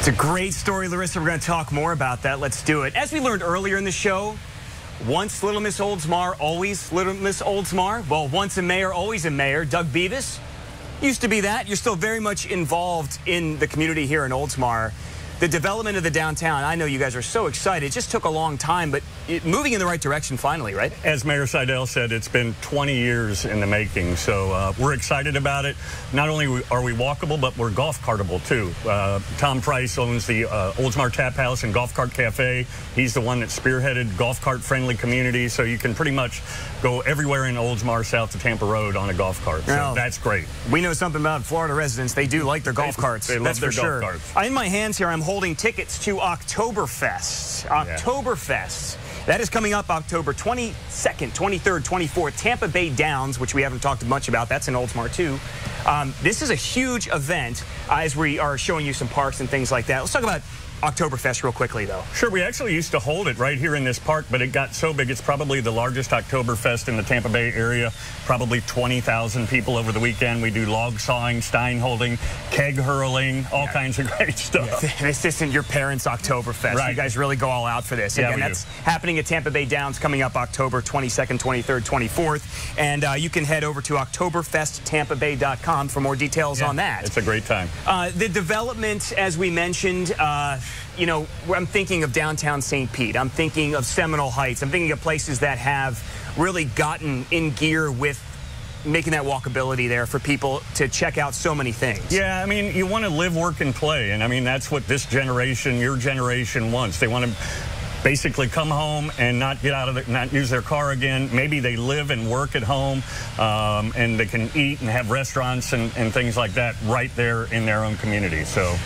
It's a great story, Larissa. We're going to talk more about that. Let's do it. As we learned earlier in the show, once Little Miss Oldsmar, always Little Miss Oldsmar. Well, once a mayor, always a mayor. Doug Bevis used to be that. You're still very much involved in the community here in Oldsmar. The development of the downtown, I know you guys are so excited. It just took a long time, but it, moving in the right direction finally, right? As Mayor Seidel said, it's been 20 years in the making, so uh, we're excited about it. Not only are we walkable, but we're golf cartable too. Uh, Tom Price owns the uh, Oldsmar Tap House and Golf Cart Cafe. He's the one that spearheaded golf cart friendly community, so you can pretty much go everywhere in Oldsmar south to Tampa Road on a golf cart. So that's great. We know something about Florida residents. They do like their golf They- carts. they love That's their for golf sure. carts. In my hands here, I'm holding tickets to Oktoberfest. Oktoberfest. That is coming up October 22nd, 23rd, 24th. Tampa Bay Downs, which we haven't talked much about. That's in Oldsmar, too. Um, this is a huge event uh, as we are showing you some parks and things like that. Let's talk about Oktoberfest real quickly, though. Sure, we actually used to hold it right here in this park, but it got so big, it's probably the largest Oktoberfest in the Tampa Bay area. Probably 20,000 people over the weekend. We do log sawing, stein holding, keg hurling, all kinds of great stuff. This isn't your parents' Oktoberfest. You guys really go all out for this. Yeah, Again, we do. that's happening at Tampa Bay Downs coming up October 22nd, 23rd, 24th. And uh, you can head over to OktoberFestTampaBay.com for more details on that. It's a great time. Uh, the development, as we mentioned, uh, you know, I'm thinking of downtown St. Pete. I'm thinking of Seminole Heights. I'm thinking of places that have really gotten in gear with making that walkability there for people to check out so many things. Yeah, I mean, you want to live, work, and play. And I mean, that's what this generation, your generation wants. They want to basically come home and not get out of the, not use their car again. Maybe they live and work at home um, and they can eat and have restaurants and, and things like that right there in their own community. So.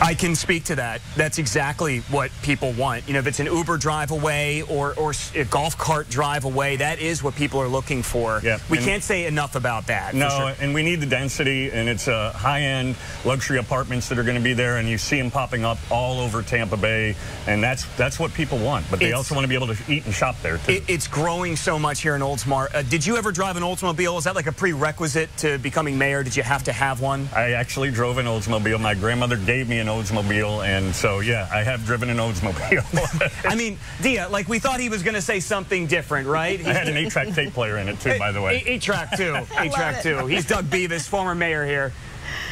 I can speak to that. That's exactly what people want. You know, if it's an Uber drive away or, or a golf cart drive away, that is what people are looking for. Yeah, We and- can't say enough about that. No, sure. and we need the density, and it's uh, high-end luxury apartments that are going to be there, and you see them popping up all over Tampa Bay, and that's that's what people want. But they It's- also want to be able to eat and shop there too. It, it's growing so much here in Oldsmar. Uh, did you ever drive an Oldsmobile? Is that like a prerequisite to becoming mayor? Did you have to have one? I actually drove an Oldsmobile. My grandmother gave me an Oldsmobile, and so yeah, I have driven an Oldsmobile. I mean, Dia, like we thought he was going to say something different, right? I had an eight-track tape player in it too, by the way. Eight, eight track too. Eight track too. He's Doug Bevis, former mayor here.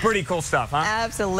Pretty cool stuff, huh? Absolutely.